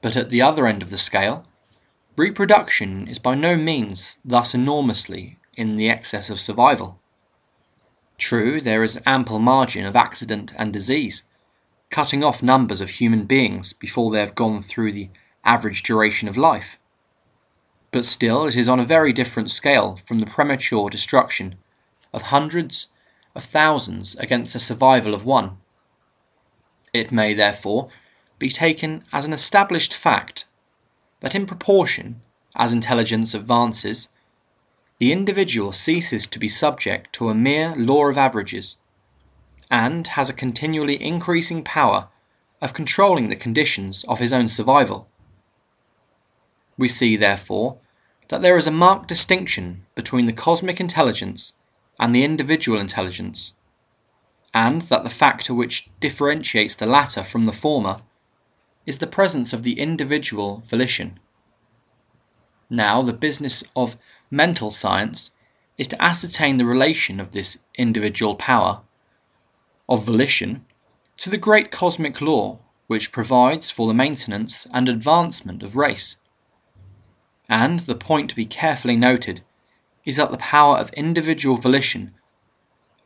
But at the other end of the scale, reproduction is by no means thus enormously in the excess of survival. True, there is ample margin of accident and disease, cutting off numbers of human beings before they have gone through the average duration of life. But still, it is on a very different scale from the premature destruction of hundreds of thousands against the survival of one. It may, therefore, be taken as an established fact that in proportion as intelligence advances, the individual ceases to be subject to a mere law of averages and has a continually increasing power of controlling the conditions of his own survival. We see, therefore, that there is a marked distinction between the cosmic intelligence and the individual intelligence, and that the factor which differentiates the latter from the former is the presence of the individual volition. Now, the business of mental science is to ascertain the relation of this individual power of volition to the great cosmic law which provides for the maintenance and advancement of race. And the point to be carefully noted is that the power of individual volition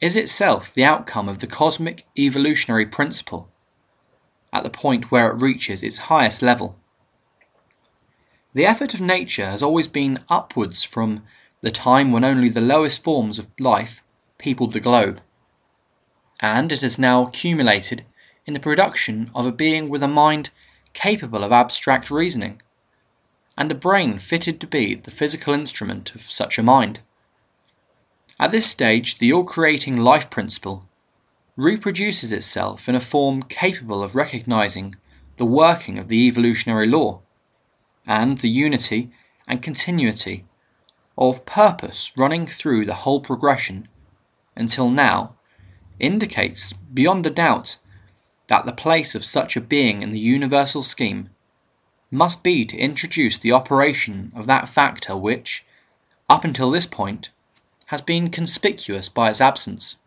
is itself the outcome of the cosmic evolutionary principle at the point where it reaches its highest level. The effort of nature has always been upwards from the time when only the lowest forms of life peopled the globe and it has now accumulated in the production of a being with a mind capable of abstract reasoning, and a brain fitted to be the physical instrument of such a mind. At this stage, the all creating life principle reproduces itself in a form capable of recognizing the working of the evolutionary law, and the unity and continuity of purpose running through the whole progression until now indicates beyond a doubt that the place of such a being in the universal scheme must be to introduce the operation of that factor which, up until this point, has been conspicuous by its absence.